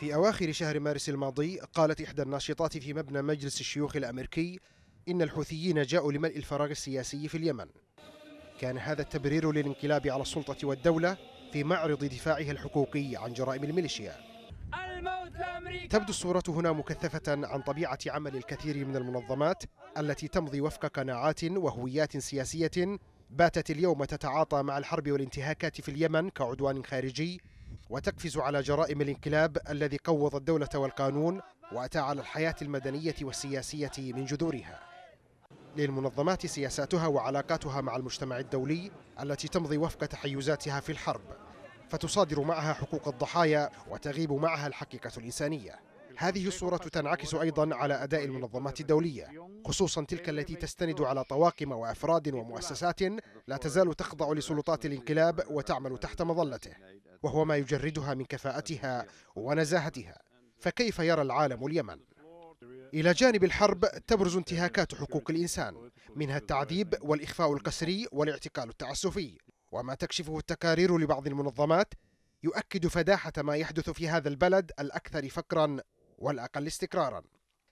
في أواخر شهر مارس الماضي قالت إحدى الناشطات في مبنى مجلس الشيوخ الأمريكي إن الحوثيين جاءوا لملء الفراغ السياسي في اليمن. كان هذا التبرير للانقلاب على السلطة والدولة في معرض دفاعها الحقوقي عن جرائم الميليشيا. تبدو الصورة هنا مكثفة عن طبيعة عمل الكثير من المنظمات التي تمضي وفق قناعات وهويات سياسية باتت اليوم تتعاطى مع الحرب والانتهاكات في اليمن كعدوان خارجي وتقفز على جرائم الانقلاب الذي قوض الدولة والقانون وأتى على الحياة المدنية والسياسية من جذورها. للمنظمات سياساتها وعلاقاتها مع المجتمع الدولي التي تمضي وفق تحيزاتها في الحرب فتصادر معها حقوق الضحايا وتغيب معها الحقيقة الإنسانية. هذه الصورة تنعكس أيضا على أداء المنظمات الدولية خصوصا تلك التي تستند على طواقم وأفراد ومؤسسات لا تزال تخضع لسلطات الانقلاب وتعمل تحت مظلته. وهو ما يجردها من كفاءتها ونزاهتها. فكيف يرى العالم اليمن؟ إلى جانب الحرب تبرز انتهاكات حقوق الإنسان منها التعذيب والإخفاء القسري والاعتقال التعسفي. وما تكشفه التقارير لبعض المنظمات يؤكد فداحة ما يحدث في هذا البلد الأكثر فقرا والأقل استقرارا.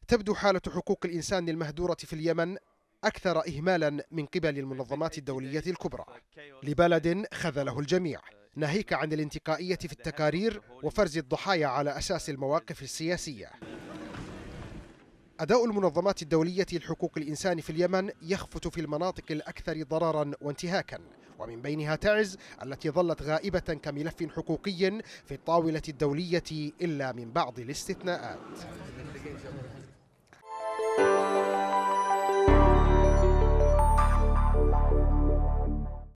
تبدو حالة حقوق الإنسان المهدورة في اليمن أكثر إهمالا من قبل المنظمات الدولية الكبرى. لبلد خذله الجميع. ناهيك عن الانتقائية في التقارير وفرز الضحايا على أساس المواقف السياسية. أداء المنظمات الدولية لحقوق الإنسان في اليمن يخفت في المناطق الأكثر ضررا وانتهاكا ومن بينها تعز التي ظلت غائبة كملف حقوقي في الطاولة الدولية إلا من بعض الاستثناءات.